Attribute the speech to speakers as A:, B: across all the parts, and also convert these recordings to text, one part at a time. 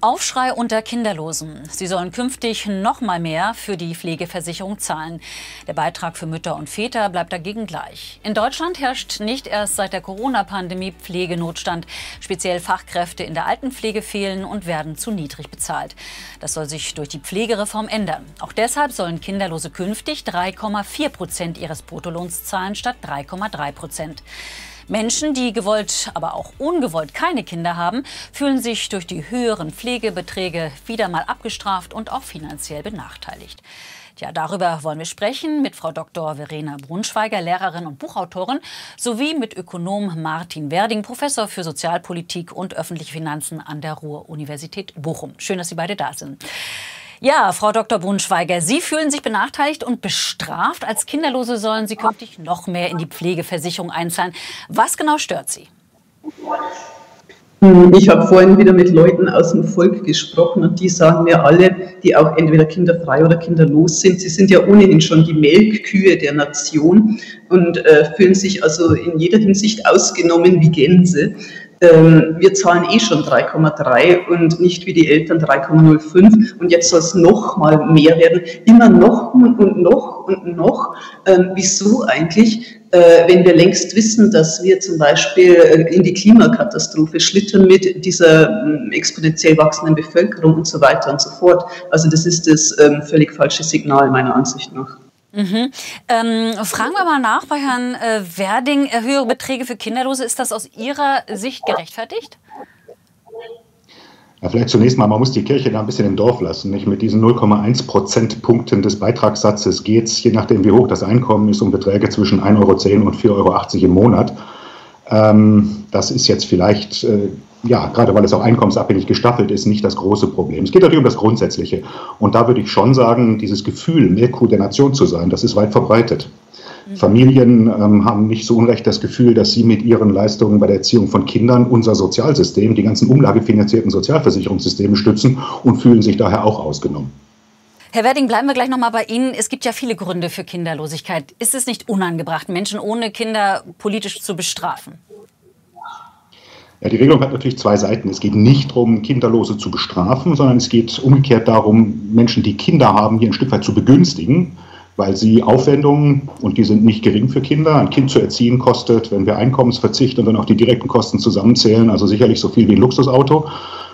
A: Aufschrei unter Kinderlosen. Sie sollen künftig noch mal mehr für die Pflegeversicherung zahlen. Der Beitrag für Mütter und Väter bleibt dagegen gleich. In Deutschland herrscht nicht erst seit der Corona-Pandemie Pflegenotstand. Speziell Fachkräfte in der Altenpflege fehlen und werden zu niedrig bezahlt. Das soll sich durch die Pflegereform ändern. Auch deshalb sollen Kinderlose künftig 3,4 Prozent ihres Bruttolohns zahlen statt 3,3 Prozent. Menschen, die gewollt, aber auch ungewollt keine Kinder haben, fühlen sich durch die höheren Pflegebeträge wieder mal abgestraft und auch finanziell benachteiligt. Ja, darüber wollen wir sprechen mit Frau Dr. Verena Brunschweiger, Lehrerin und Buchautorin, sowie mit Ökonom Martin Werding, Professor für Sozialpolitik und öffentliche Finanzen an der Ruhr-Universität Bochum. Schön, dass Sie beide da sind. Ja, Frau Dr. Brunschweiger, Sie fühlen sich benachteiligt und bestraft. Als Kinderlose sollen Sie künftig noch mehr in die Pflegeversicherung einzahlen. Was genau stört Sie?
B: Hm, ich habe vorhin wieder mit Leuten aus dem Volk gesprochen und die sagen mir alle, die auch entweder kinderfrei oder kinderlos sind, sie sind ja ohnehin schon die Melkkühe der Nation und äh, fühlen sich also in jeder Hinsicht ausgenommen wie Gänse ähm, wir zahlen eh schon 3,3 und nicht wie die Eltern 3,05 und jetzt soll es noch mal mehr werden, immer noch und noch und noch. Ähm, wieso eigentlich? Äh, wenn wir längst wissen, dass wir zum Beispiel äh, in die Klimakatastrophe schlittern mit dieser äh, exponentiell wachsenden Bevölkerung und so weiter und so fort. Also das ist das ähm, völlig falsche Signal meiner Ansicht nach.
A: Mhm. Ähm, fragen wir mal nach bei Herrn äh, Werding. Äh, höhere Beträge für Kinderlose, ist das aus Ihrer Sicht gerechtfertigt?
C: Ja, vielleicht zunächst mal, man muss die Kirche da ein bisschen im Dorf lassen. Nicht? Mit diesen 0,1 Prozentpunkten des Beitragssatzes geht es, je nachdem wie hoch das Einkommen ist, um Beträge zwischen 1,10 Euro und 4,80 Euro im Monat. Ähm, das ist jetzt vielleicht äh, ja, gerade weil es auch einkommensabhängig gestaffelt ist, nicht das große Problem. Es geht natürlich um das Grundsätzliche. Und da würde ich schon sagen, dieses Gefühl, Melkkuh der Nation zu sein, das ist weit verbreitet. Mhm. Familien ähm, haben nicht so unrecht das Gefühl, dass sie mit ihren Leistungen bei der Erziehung von Kindern unser Sozialsystem, die ganzen umlagefinanzierten Sozialversicherungssysteme stützen und fühlen sich daher auch ausgenommen.
A: Herr Werding, bleiben wir gleich noch mal bei Ihnen. Es gibt ja viele Gründe für Kinderlosigkeit. Ist es nicht unangebracht, Menschen ohne Kinder politisch zu bestrafen?
C: Ja, die Regelung hat natürlich zwei Seiten. Es geht nicht darum, Kinderlose zu bestrafen, sondern es geht umgekehrt darum, Menschen, die Kinder haben, hier ein Stück weit zu begünstigen, weil sie Aufwendungen, und die sind nicht gering für Kinder, ein Kind zu erziehen kostet, wenn wir Einkommensverzicht und dann auch die direkten Kosten zusammenzählen, also sicherlich so viel wie ein Luxusauto,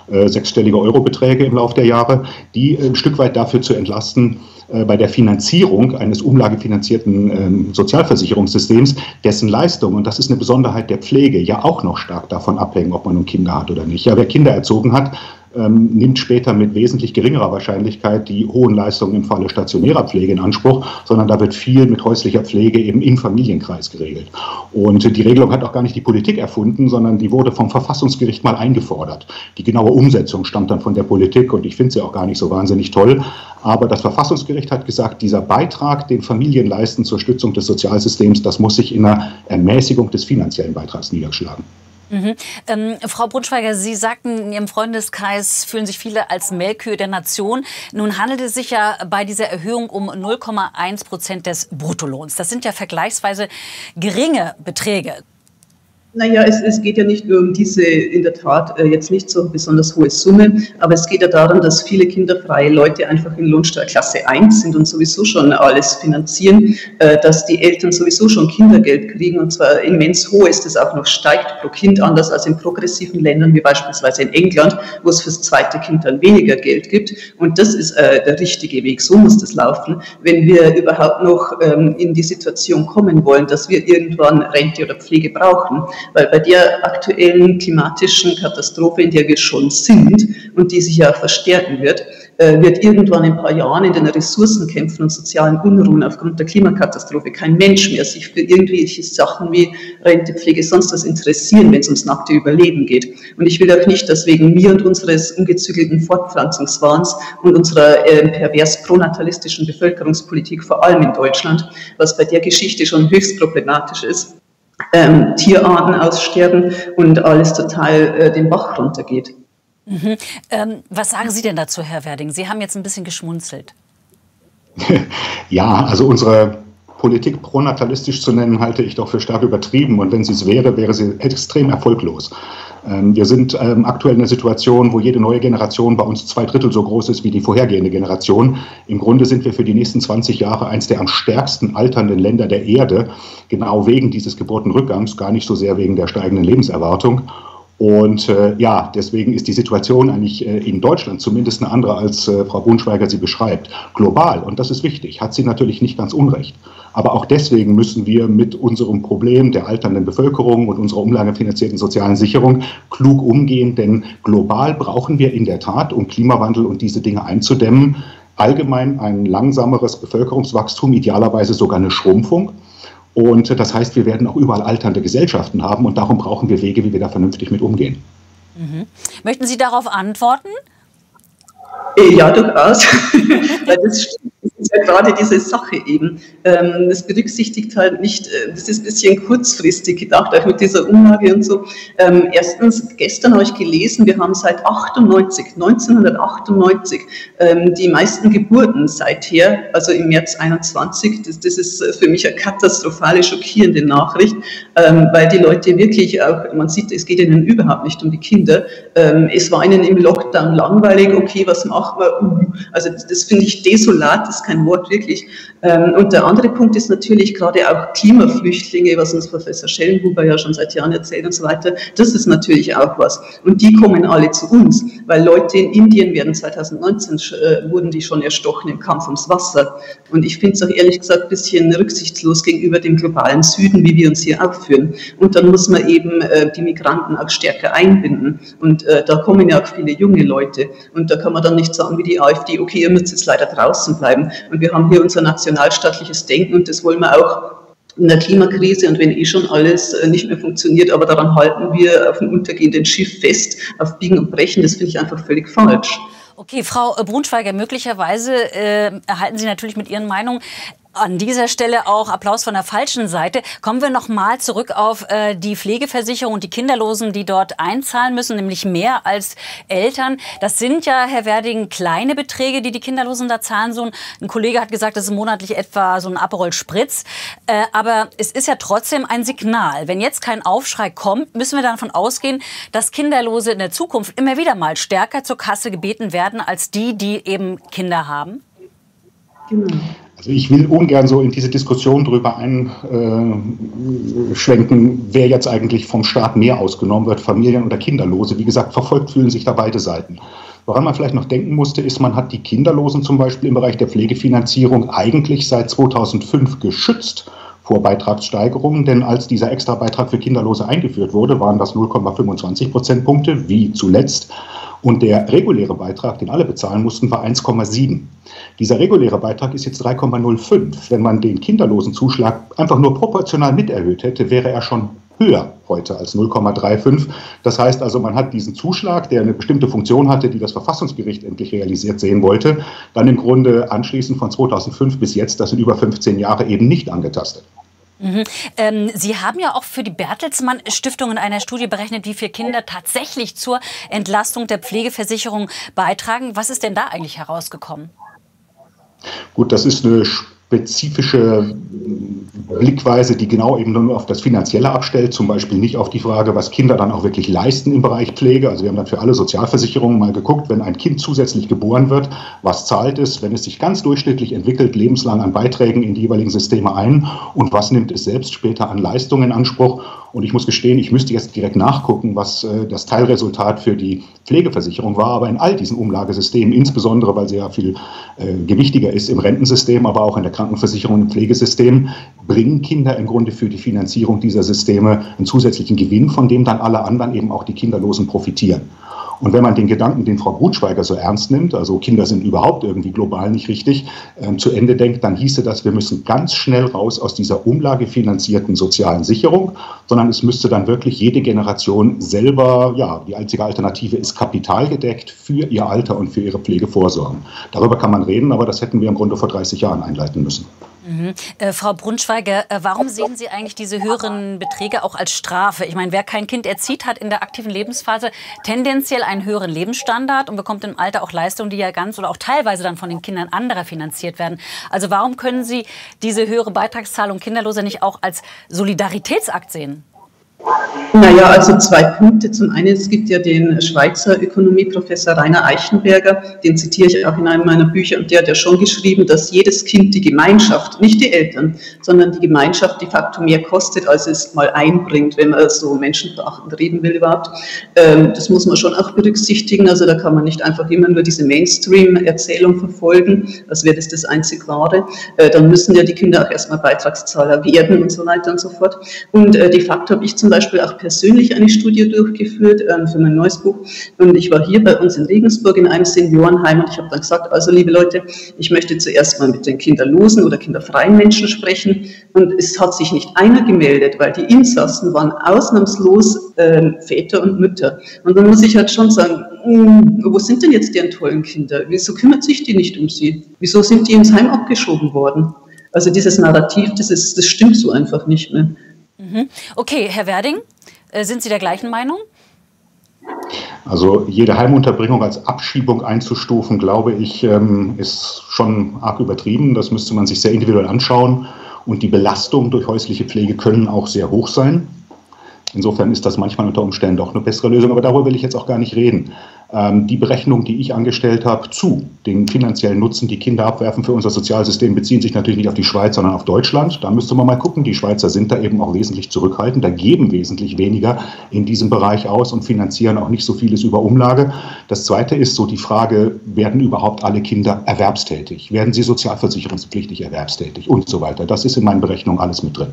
C: sechsstellige Eurobeträge im Laufe der Jahre, die ein Stück weit dafür zu entlasten, äh, bei der Finanzierung eines umlagefinanzierten ähm, Sozialversicherungssystems, dessen Leistung, und das ist eine Besonderheit der Pflege, ja auch noch stark davon abhängen, ob man nun Kinder hat oder nicht. Ja, wer Kinder erzogen hat, ähm, nimmt später mit wesentlich geringerer Wahrscheinlichkeit die hohen Leistungen im Falle stationärer Pflege in Anspruch, sondern da wird viel mit häuslicher Pflege eben im Familienkreis geregelt. Und die Regelung hat auch gar nicht die Politik erfunden, sondern die wurde vom Verfassungsgericht mal eingefordert. Die genaue Umsetzung stammt dann von der Politik und ich finde sie auch gar nicht so wahnsinnig toll. Aber das Verfassungsgericht hat gesagt, dieser Beitrag, den Familien leisten zur Stützung des Sozialsystems, das muss sich in einer Ermäßigung des finanziellen Beitrags niederschlagen.
A: Mhm. Ähm, Frau Brunschweiger, Sie sagten, in Ihrem Freundeskreis fühlen sich viele als Melkkühe der Nation. Nun handelt es sich ja bei dieser Erhöhung um 0,1 Prozent des Bruttolohns. Das sind ja vergleichsweise geringe Beträge.
B: Naja, es, es geht ja nicht nur um diese in der Tat äh, jetzt nicht so besonders hohe Summe, aber es geht ja darum, dass viele kinderfreie Leute einfach in Lohnsteuerklasse 1 sind und sowieso schon alles finanzieren, äh, dass die Eltern sowieso schon Kindergeld kriegen und zwar immens hohes, das auch noch steigt pro Kind, anders als in progressiven Ländern wie beispielsweise in England, wo es fürs zweite Kind dann weniger Geld gibt. Und das ist äh, der richtige Weg, so muss das laufen, wenn wir überhaupt noch ähm, in die Situation kommen wollen, dass wir irgendwann Rente oder Pflege brauchen weil bei der aktuellen klimatischen Katastrophe, in der wir schon sind und die sich ja verstärken wird, äh, wird irgendwann in ein paar Jahren in den Ressourcenkämpfen und sozialen Unruhen aufgrund der Klimakatastrophe kein Mensch mehr sich für irgendwelche Sachen wie Rente, Pflege, sonst was interessieren, wenn es ums nackte Überleben geht. Und ich will auch nicht, dass wegen mir und unseres ungezügelten Fortpflanzungswahns und unserer äh, pervers pronatalistischen Bevölkerungspolitik, vor allem in Deutschland, was bei der Geschichte schon höchst problematisch ist, ähm, Tierarten aussterben und alles total äh, den Bach runtergeht.
A: Mhm. Ähm, was sagen Sie denn dazu, Herr Werding? Sie haben jetzt ein bisschen geschmunzelt.
C: ja, also unsere Politik pronatalistisch zu nennen, halte ich doch für stark übertrieben. Und wenn sie es wäre, wäre sie extrem erfolglos. Ähm, wir sind ähm, aktuell in einer Situation, wo jede neue Generation bei uns zwei Drittel so groß ist wie die vorhergehende Generation. Im Grunde sind wir für die nächsten 20 Jahre eines der am stärksten alternden Länder der Erde, genau wegen dieses Geburtenrückgangs, gar nicht so sehr wegen der steigenden Lebenserwartung. Und äh, ja, deswegen ist die Situation eigentlich äh, in Deutschland zumindest eine andere, als äh, Frau Brunschweiger sie beschreibt. Global, und das ist wichtig, hat sie natürlich nicht ganz unrecht. Aber auch deswegen müssen wir mit unserem Problem der alternden Bevölkerung und unserer umlagefinanzierten sozialen Sicherung klug umgehen, denn global brauchen wir in der Tat, um Klimawandel und diese Dinge einzudämmen, allgemein ein langsameres Bevölkerungswachstum, idealerweise sogar eine Schrumpfung. Und das heißt, wir werden auch überall alternde Gesellschaften haben und darum brauchen wir Wege, wie wir da vernünftig mit umgehen.
A: Mhm. Möchten Sie darauf antworten?
B: Ja, durchaus. das stimmt ist ja gerade diese Sache eben. Ähm, das berücksichtigt halt nicht, äh, das ist ein bisschen kurzfristig gedacht, auch mit dieser Umlage und so. Ähm, erstens, gestern habe ich gelesen, wir haben seit 98, 1998 ähm, die meisten Geburten seither, also im März 21. Das, das ist für mich eine katastrophale, schockierende Nachricht, weil die Leute wirklich auch, man sieht, es geht ihnen überhaupt nicht um die Kinder. Es war ihnen im Lockdown langweilig, okay, was machen wir? Uh, also das, das finde ich desolat, das kein Wort wirklich. Ähm, und der andere Punkt ist natürlich gerade auch Klimaflüchtlinge, was uns Professor Schellenhuber ja schon seit Jahren erzählt und so weiter. Das ist natürlich auch was. Und die kommen alle zu uns, weil Leute in Indien werden 2019 äh, wurden die schon erstochen im Kampf ums Wasser. Und ich finde es auch ehrlich gesagt ein bisschen rücksichtslos gegenüber dem globalen Süden, wie wir uns hier aufführen. Und dann muss man eben äh, die Migranten auch stärker einbinden. Und äh, da kommen ja auch viele junge Leute. Und da kann man dann nicht sagen wie die AfD, okay, ihr müsst jetzt leider draußen bleiben. Und wir haben hier unser nationalstaatliches Denken und das wollen wir auch in der Klimakrise und wenn eh schon alles äh, nicht mehr funktioniert, aber daran halten wir auf dem untergehenden Schiff fest, auf Biegen und Brechen, das finde ich einfach völlig falsch.
A: Okay, Frau Brunschweiger, möglicherweise äh, erhalten Sie natürlich mit Ihren Meinungen an dieser Stelle auch Applaus von der falschen Seite. Kommen wir noch mal zurück auf äh, die Pflegeversicherung und die Kinderlosen, die dort einzahlen müssen, nämlich mehr als Eltern. Das sind ja, Herr Werding, kleine Beträge, die die Kinderlosen da zahlen. So ein Kollege hat gesagt, das ist monatlich etwa so ein Aperol Spritz. Äh, aber es ist ja trotzdem ein Signal. Wenn jetzt kein Aufschrei kommt, müssen wir davon ausgehen, dass Kinderlose in der Zukunft immer wieder mal stärker zur Kasse gebeten werden als die, die eben Kinder haben.
C: Genau. Ich will ungern so in diese Diskussion darüber einschwenken, wer jetzt eigentlich vom Staat mehr ausgenommen wird, Familien oder Kinderlose. Wie gesagt, verfolgt fühlen sich da beide Seiten. Woran man vielleicht noch denken musste, ist, man hat die Kinderlosen zum Beispiel im Bereich der Pflegefinanzierung eigentlich seit 2005 geschützt vor Beitragssteigerungen, denn als dieser Extrabeitrag für Kinderlose eingeführt wurde, waren das 0,25 Prozentpunkte, wie zuletzt. Und der reguläre Beitrag, den alle bezahlen mussten, war 1,7. Dieser reguläre Beitrag ist jetzt 3,05. Wenn man den Kinderlosenzuschlag einfach nur proportional miterhöht hätte, wäre er schon höher heute als 0,35. Das heißt also, man hat diesen Zuschlag, der eine bestimmte Funktion hatte, die das Verfassungsgericht endlich realisiert sehen wollte, dann im Grunde anschließend von 2005 bis jetzt, das sind über 15 Jahre, eben nicht angetastet.
A: Mhm. Ähm, Sie haben ja auch für die Bertelsmann Stiftung in einer Studie berechnet, wie viele Kinder tatsächlich zur Entlastung der Pflegeversicherung beitragen. Was ist denn da eigentlich herausgekommen?
C: Gut, das ist eine spezifische Blickweise, die genau eben nur auf das Finanzielle abstellt, zum Beispiel nicht auf die Frage, was Kinder dann auch wirklich leisten im Bereich Pflege. Also wir haben dann für alle Sozialversicherungen mal geguckt, wenn ein Kind zusätzlich geboren wird, was zahlt es, wenn es sich ganz durchschnittlich entwickelt, lebenslang an Beiträgen in die jeweiligen Systeme ein und was nimmt es selbst später an Leistungen in Anspruch. Und ich muss gestehen, ich müsste jetzt direkt nachgucken, was äh, das Teilresultat für die Pflegeversicherung war. Aber in all diesen Umlagesystemen, insbesondere weil sie ja viel äh, gewichtiger ist im Rentensystem, aber auch in der Krankenversicherung im Pflegesystem, bringen Kinder im Grunde für die Finanzierung dieser Systeme einen zusätzlichen Gewinn, von dem dann alle anderen eben auch die Kinderlosen profitieren. Und wenn man den Gedanken, den Frau Brunschweiger so ernst nimmt, also Kinder sind überhaupt irgendwie global nicht richtig, äh, zu Ende denkt, dann hieße das, wir müssen ganz schnell raus aus dieser umlagefinanzierten sozialen Sicherung, sondern es müsste dann wirklich jede Generation selber, ja, die einzige Alternative ist kapitalgedeckt für ihr Alter und für ihre Pflege vorsorgen. Darüber kann man reden, aber das hätten wir im Grunde vor 30 Jahren einleiten müssen.
A: Mhm. Äh, Frau Brunschweiger, äh, warum sehen Sie eigentlich diese höheren Beträge auch als Strafe? Ich meine, wer kein Kind erzieht, hat in der aktiven Lebensphase tendenziell einen höheren Lebensstandard und bekommt im Alter auch Leistungen, die ja ganz oder auch teilweise dann von den Kindern anderer finanziert werden. Also warum können Sie diese höhere Beitragszahlung Kinderloser nicht auch als Solidaritätsakt sehen?
B: Naja, also zwei Punkte. Zum einen, es gibt ja den Schweizer Ökonomieprofessor Rainer Eichenberger, den zitiere ich auch in einem meiner Bücher, und der hat ja schon geschrieben, dass jedes Kind die Gemeinschaft, nicht die Eltern, sondern die Gemeinschaft de facto mehr kostet, als es mal einbringt, wenn man so menschenverachtend reden will überhaupt. Ähm, das muss man schon auch berücksichtigen. Also da kann man nicht einfach immer nur diese Mainstream-Erzählung verfolgen, als wäre das das einzig Wahre. Äh, dann müssen ja die Kinder auch erstmal Beitragszahler werden und so weiter und so fort. Und äh, de facto habe ich zum Beispiel auch persönlich eine Studie durchgeführt ähm, für mein neues Buch. Und ich war hier bei uns in Regensburg in einem Seniorenheim und ich habe dann gesagt, also liebe Leute, ich möchte zuerst mal mit den kinderlosen oder kinderfreien Menschen sprechen. Und es hat sich nicht einer gemeldet, weil die Insassen waren ausnahmslos ähm, Väter und Mütter. Und dann muss ich halt schon sagen, hm, wo sind denn jetzt deren tollen Kinder? Wieso kümmert sich die nicht um sie? Wieso sind die ins Heim abgeschoben worden? Also dieses Narrativ, das, ist, das stimmt so einfach nicht mehr.
A: Mhm. Okay, Herr Werding, äh, sind Sie der gleichen Meinung?
C: Also jede Heimunterbringung als Abschiebung einzustufen, glaube ich, ähm, ist schon arg übertrieben. Das müsste man sich sehr individuell anschauen. Und die Belastungen durch häusliche Pflege können auch sehr hoch sein. Insofern ist das manchmal unter Umständen doch eine bessere Lösung, aber darüber will ich jetzt auch gar nicht reden. Ähm, die Berechnungen, die ich angestellt habe, zu den finanziellen Nutzen, die Kinder abwerfen für unser Sozialsystem, beziehen sich natürlich nicht auf die Schweiz, sondern auf Deutschland. Da müsste man mal gucken. Die Schweizer sind da eben auch wesentlich zurückhaltend, da geben wesentlich weniger in diesem Bereich aus und finanzieren auch nicht so vieles über Umlage. Das Zweite ist so die Frage, werden überhaupt alle Kinder erwerbstätig? Werden sie sozialversicherungspflichtig erwerbstätig und so weiter? Das ist in meinen Berechnungen alles mit drin.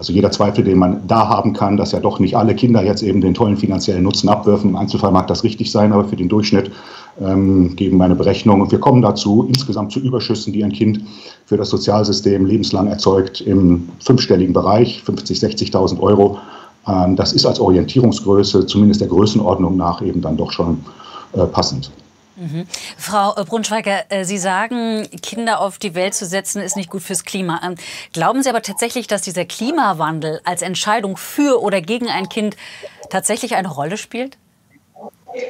C: Also jeder Zweifel, den man da haben kann, dass ja doch nicht alle Kinder jetzt eben den tollen finanziellen Nutzen abwerfen. Im Einzelfall mag das richtig sein, aber für den Durchschnitt ähm, geben meine Berechnungen. Und wir kommen dazu, insgesamt zu Überschüssen, die ein Kind für das Sozialsystem lebenslang erzeugt, im fünfstelligen Bereich, 50, 60.000 Euro. Ähm, das ist als Orientierungsgröße, zumindest der Größenordnung nach, eben dann doch schon äh, passend.
A: Mhm. Frau äh, Brunschweiger, äh, Sie sagen, Kinder auf die Welt zu setzen, ist nicht gut fürs Klima. Ähm, glauben Sie aber tatsächlich, dass dieser Klimawandel als Entscheidung für oder gegen ein Kind tatsächlich eine Rolle spielt?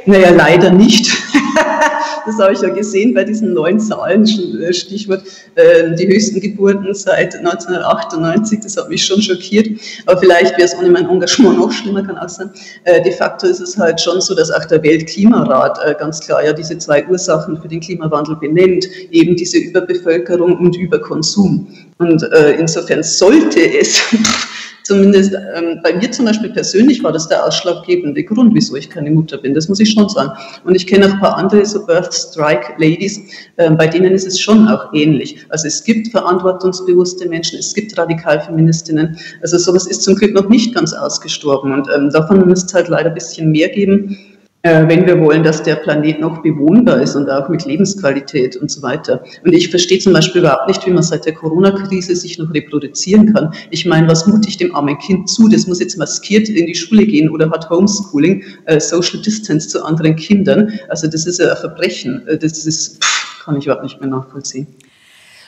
B: Naja, leider nicht. das habe ich ja gesehen bei diesen neuen Zahlen, äh, Stichwort äh, die höchsten Geburten seit 1998. Das hat mich schon schockiert. Aber vielleicht wäre es ohne mein Engagement noch schlimmer, kann auch sein. Äh, de facto ist es halt schon so, dass auch der Weltklimarat ganz klar ja diese zwei Ursachen für den Klimawandel benennt. Eben diese Überbevölkerung und Überkonsum. Und insofern sollte es zumindest ähm, bei mir zum Beispiel persönlich war das der ausschlaggebende Grund, wieso ich keine Mutter bin. Das muss ich schon sagen. Und ich kenne auch ein paar andere so Birth Strike Ladies, äh, bei denen ist es schon auch ähnlich. Also es gibt verantwortungsbewusste Menschen, es gibt Radikalfeministinnen. Also sowas ist zum Glück noch nicht ganz ausgestorben. Und ähm, davon müsste es halt leider ein bisschen mehr geben wenn wir wollen, dass der Planet noch bewohnbar ist und auch mit Lebensqualität und so weiter. Und ich verstehe zum Beispiel überhaupt nicht, wie man seit der Corona-Krise sich noch reproduzieren kann. Ich meine, was mute ich dem armen Kind zu? Das muss jetzt maskiert in die Schule gehen oder hat Homeschooling, äh, Social Distance zu anderen Kindern. Also das ist ja ein Verbrechen. Äh, das ist, pff, kann ich überhaupt nicht mehr nachvollziehen.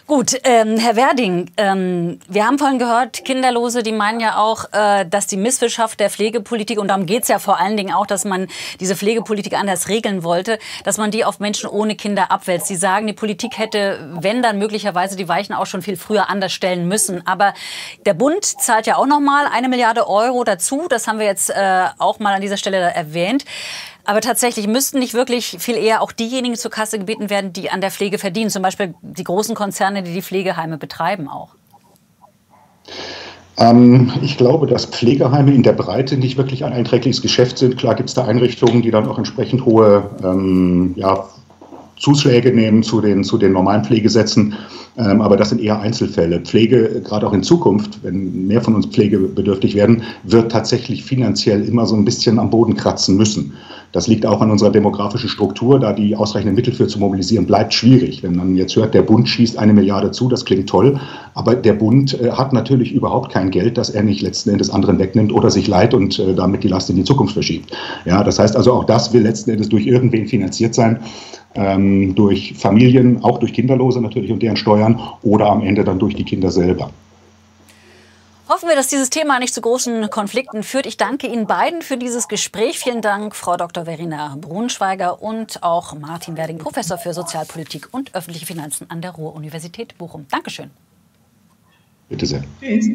A: Gut, ähm, Herr Werding, ähm, wir haben vorhin gehört, Kinderlose, die meinen ja auch, äh, dass die Misswirtschaft der Pflegepolitik, und darum geht es ja vor allen Dingen auch, dass man diese Pflegepolitik anders regeln wollte, dass man die auf Menschen ohne Kinder abwälzt. Sie sagen, die Politik hätte, wenn dann möglicherweise die Weichen auch schon viel früher anders stellen müssen. Aber der Bund zahlt ja auch noch mal eine Milliarde Euro dazu. Das haben wir jetzt äh, auch mal an dieser Stelle erwähnt. Aber tatsächlich müssten nicht wirklich viel eher auch diejenigen zur Kasse gebeten werden, die an der Pflege verdienen. Zum Beispiel die großen Konzerne, die die Pflegeheime betreiben auch.
C: Ähm, ich glaube, dass Pflegeheime in der Breite nicht wirklich ein einträgliches Geschäft sind. Klar gibt es da Einrichtungen, die dann auch entsprechend hohe ähm, ja, Zuschläge nehmen zu den, zu den normalen Pflegesätzen. Ähm, aber das sind eher Einzelfälle. Pflege, gerade auch in Zukunft, wenn mehr von uns pflegebedürftig werden, wird tatsächlich finanziell immer so ein bisschen am Boden kratzen müssen. Das liegt auch an unserer demografischen Struktur, da die ausreichenden Mittel für zu mobilisieren bleibt schwierig. Wenn man jetzt hört, der Bund schießt eine Milliarde zu, das klingt toll, aber der Bund äh, hat natürlich überhaupt kein Geld, das er nicht letzten Endes anderen wegnimmt oder sich leiht und äh, damit die Last in die Zukunft verschiebt. Ja, das heißt also auch das will letzten Endes durch irgendwen finanziert sein, ähm, durch Familien, auch durch Kinderlose natürlich und deren Steuern oder am Ende dann durch die Kinder selber.
A: Hoffen wir, dass dieses Thema nicht zu großen Konflikten führt. Ich danke Ihnen beiden für dieses Gespräch. Vielen Dank, Frau Dr. Verena Brunschweiger und auch Martin Werding, Professor für Sozialpolitik und öffentliche Finanzen an der Ruhr-Universität Bochum. Dankeschön.
C: Bitte sehr. Tschüss.